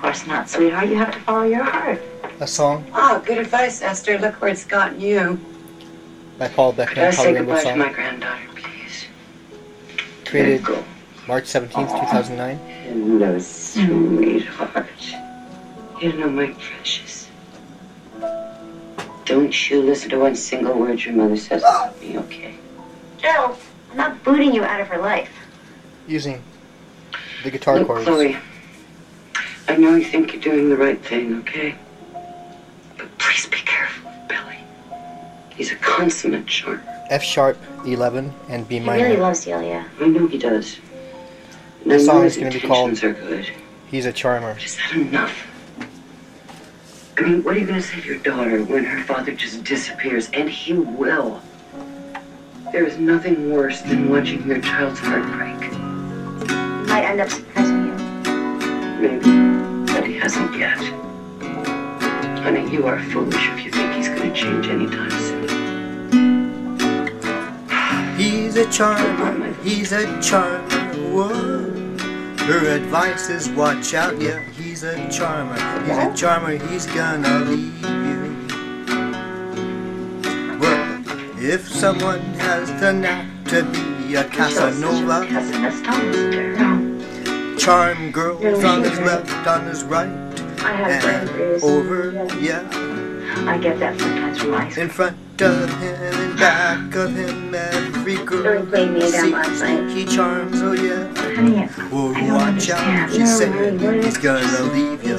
course not, sweetheart. You have to follow your heart. A song Oh, good advice, Esther. Look where it's gotten you. by Paul Could I Beckman, say Holly Rainbow goodbye to my granddaughter, please? created March 17th, 2009. Hello, sweetheart. Hello, my precious. Don't you listen to one single word your mother says about me, okay? Jill, I'm not booting you out of her life. Using the guitar Look, chords. Chloe, I know you think you're doing the right thing, okay? But please be careful of Billy. He's a consummate charmer. F sharp 11 and B minor. He really loves Celia. I know he does. And The I song is gonna be intentions are good. He's a charmer. Is that enough? I mean, what are you going to say to your daughter when her father just disappears? And he will. There is nothing worse than watching your child's heart break. He might end up surprising you. Maybe, but he hasn't yet. Honey, you are foolish if you think he's going to change anytime soon. He's a charmer, he's a charmer. Whoa. Her advice is watch out, yeah, he's a charmer. He's a charmer, he's gonna leave you. Well, if someone has the knack to be a Casanova, Cousin Miss Thomas. Charm girls on his left, on his right, I have and over, yeah. I get that sometimes from high school. In front of him, in back of him, every girl Billy played me down last sees he charms, oh yeah. Honey, Oh, I don't watch out, understand. she No, said, what he's gonna leave you.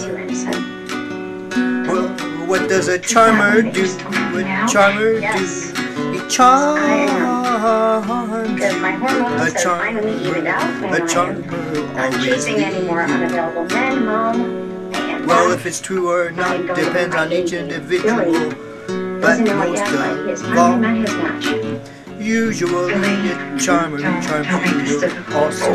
Well, what does a charmer do? A charmer Yes. do? He charms. Because my hormones A have charm- finally evened out. and A I charmer am not chasing any more unavailable men, Mom. Well, um, if it's true or not depends on each individual. But doesn't know uh, it most yet, but he has of all, match. usually a charmer charms you also.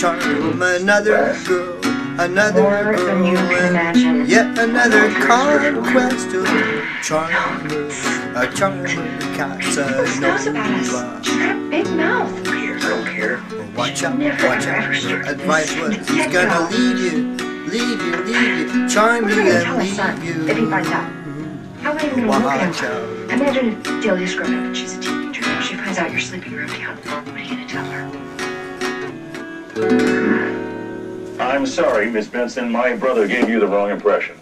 Charm another girl, another More than you can girl, and yet another conquest of a charmer, a charmer Casanova. Uh, she's a big mouth. Here, don't care. Watch out, watch out. ever Advice was he's gonna Pedro. leave you, leave you, leave you, charm We're you and his leave you. Uh, if he finds out. How are you gonna look at him? out. Imagine if Delia's grown up and she's a teenager. She finds out you're sleeping around town. What are you gonna tell her? I'm sorry, Miss Benson. My brother gave you the wrong impression.